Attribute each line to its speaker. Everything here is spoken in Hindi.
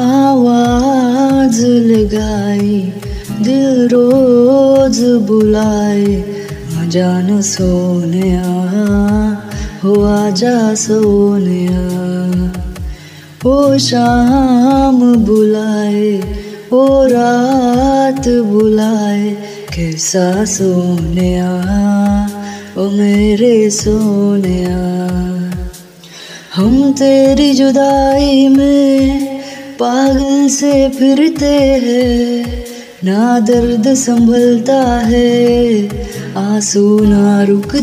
Speaker 1: आवाज़ लगाई, दिल रोज बुलाए। जान सोने हो आजा सोने ओ शाम बुलाए ओ रात बुलाए। कैसा सोने ओ मेरे सोने हम तेरी जुदाई में पागल से फिरते हैं ना दर्द संभलता है आँसू ना रुक